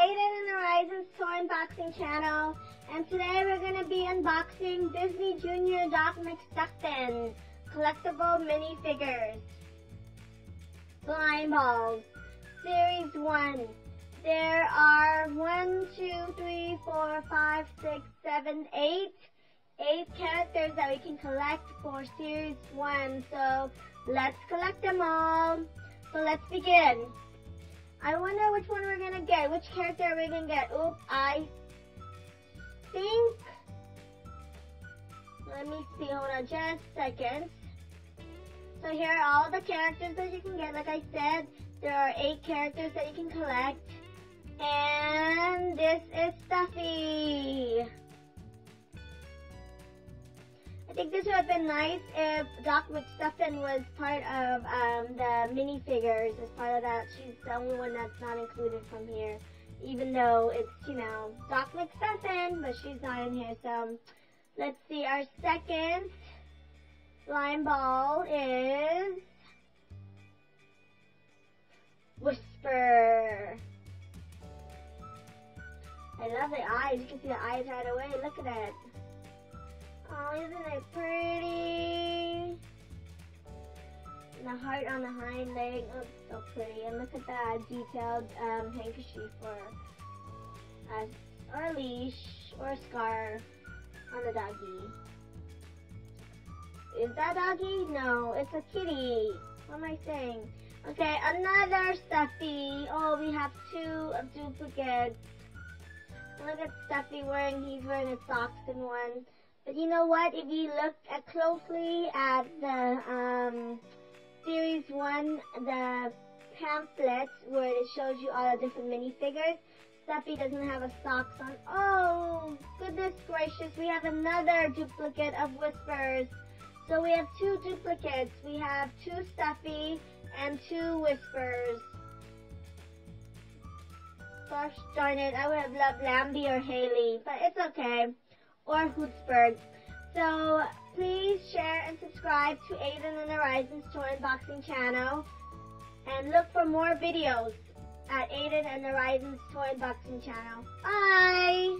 Aiden and Rizen's Toy Unboxing channel, and today we're going to be unboxing Disney Junior Doc McStuffin collectible minifigures. Slime Balls, Series 1. There are 1, 2, 3, 4, 5, 6, 7, 8, 8 characters that we can collect for Series 1. So let's collect them all. So let's begin. I wonder which one we're gonna get. Which character are we gonna get? Oop, I think. Let me see. Hold on, just a second. So here are all the characters that you can get. Like I said, there are eight characters that you can collect. And this is Stuffy. I think this would have been nice if Doc McStuffin was part of um, the minifigures. As part of that, she's the only one that's not included from here. Even though it's, you know, Doc McStuffin, but she's not in here. So let's see. Our second slime ball is Whisper. I love the eyes. You can see the eyes right away. Look at it. Oh, isn't it pretty? And the heart on the hind leg. Oh, so pretty. And look at that detailed um, handkerchief or a, or leash or scarf on the doggy. Is that doggy? No, it's a kitty. What am I saying? Okay, another stuffy. Oh, we have two duplicates. Look at Stuffy wearing, he's wearing a socks in one. But you know what? If you look at closely at the um, series one, the pamphlets where it shows you all the different minifigures, Stuffy doesn't have a socks on. Oh, goodness gracious, we have another duplicate of Whispers. So we have two duplicates. We have two Stuffy and two Whispers. Gosh darn it, I would have loved Lambie or Hallie, but it's okay or Hootsburg. So please share and subscribe to Aiden and Rizen's Toy Unboxing channel. And look for more videos at Aiden and Rizen's Toy Unboxing channel. Bye!